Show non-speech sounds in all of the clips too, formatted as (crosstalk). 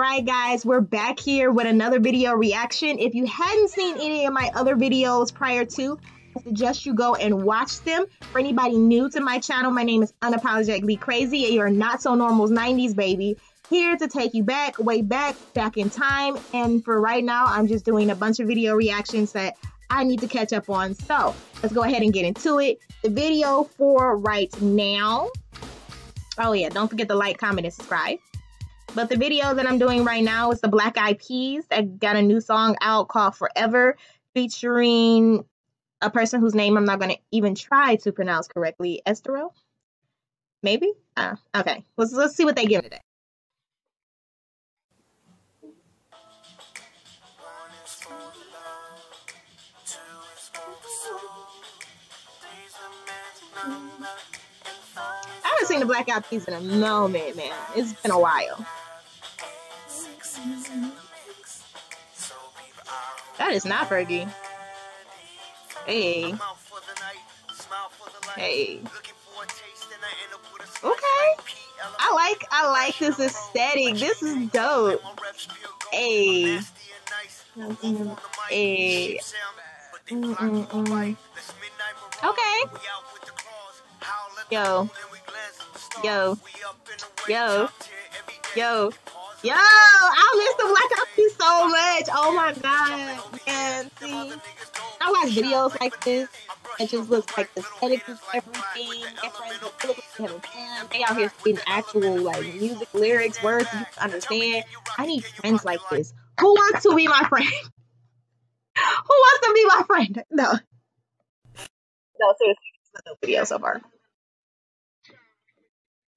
right, guys, we're back here with another video reaction. If you hadn't seen any of my other videos prior to, I suggest you go and watch them. For anybody new to my channel, my name is Unapologetically Crazy, and you're not so normal's 90s baby. Here to take you back, way back, back in time. And for right now, I'm just doing a bunch of video reactions that I need to catch up on. So let's go ahead and get into it. The video for right now. Oh yeah, don't forget to like, comment, and subscribe. But the video that I'm doing right now is the Black Eyed Peas. I got a new song out called Forever featuring a person whose name I'm not going to even try to pronounce correctly. Esthero? Maybe? Uh, okay. Let's, let's see what they give today. I haven't seen the Black Eyed Peas in a moment, man. It's been a while. That is not Fergie. Hey. Hey. Okay. I like I like this aesthetic. This is dope. Hey. Hey. Mm -mm -mm. Okay. Yo. Yo. Yo. Yo. Yo, I miss the Black Eyed Peas so much. Oh my god, man. See, I watch videos like this. It just looks like the aesthetic everything. They out here speaking actual like music lyrics, words you understand. I need friends like this. Who wants to be my friend? (laughs) Who wants to be my friend? No. No, seriously, no video so far.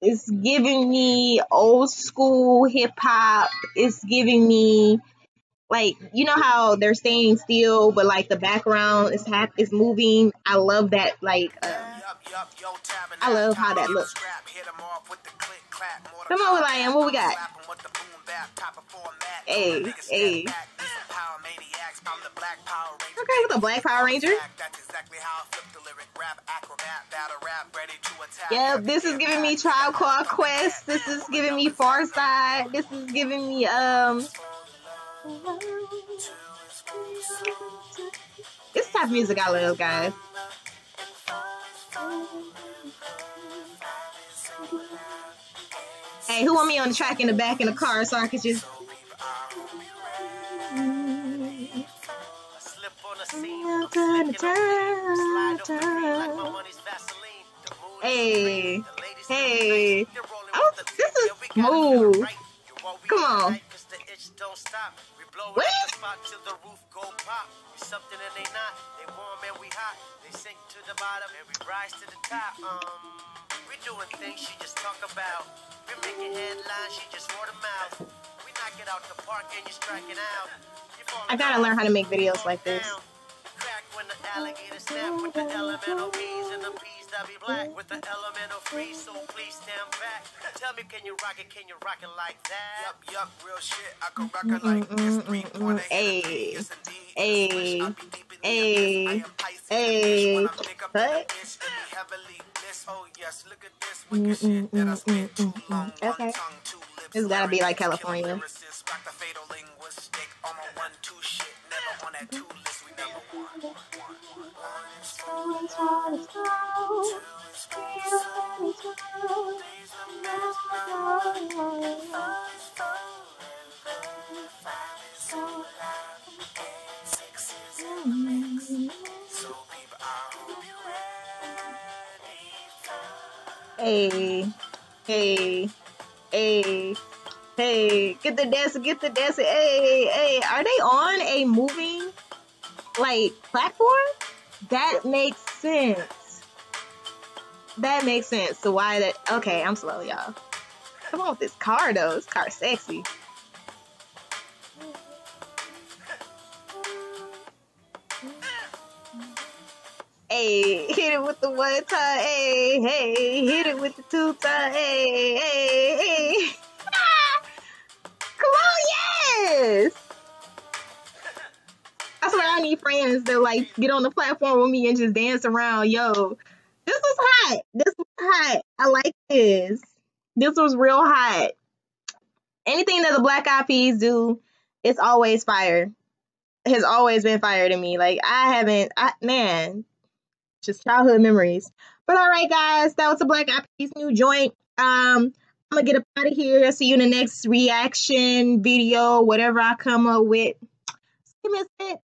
It's giving me old school hip hop. It's giving me like you know how they're staying still, but like the background is hap- is moving. I love that. Like uh, I love how that looks. Come on, am. What we got? Hey, hey. Okay, with the Black Power Ranger. Yep, this is giving me Tribe Called Quest. This is giving me Pharcyde. This is giving me um. This type of music I love, guys. Hey, who want me on the track in the back in the car so I could just Hey, hey. Oh, this is smooth. Come on. What? Something and they not. They warm and we hot. They sink to the bottom and we rise to the top. Um, we doing things she just talk about. We making headlines, she just word of mouth. We knock it out the park and you striking out. I gotta learn how to make videos like this. Alligator snap with the elemental bees and the bees that be black with the elemental freeze. So please stand back. Tell me, can you rock it? Can you rock it like that? Yup, yup, real shit. I can rock it like this. Three point eight. Hey, hey, hey. What? Oh yes, look at this wicked shit that I spent too long. Okay. It's gotta be like California. Hey, hey, hey, hey, get the dancer, get the dancer. Hey, hey, are they on a moving like platform? That makes sense. That makes sense. So why that? Okay, I'm slow, y'all. Come on with this car though. This car sexy. Hey, hit it with the one time. Hey, hey, hit it with the two time. Hey, hey, hey. (laughs) Ah! Come on, yes. I need friends that like get on the platform with me and just dance around. Yo, this was hot. This was hot. I like this. This was real hot. anything that the Black Eyed Peas do, it's always fire. Has always been fire to me. Like I haven't, I, man, just childhood memories. But all right, guys, that was the Black Eyed Peas new joint. Um, I'm gonna get up out of here. See you in the next reaction video, whatever I come up with. Give me.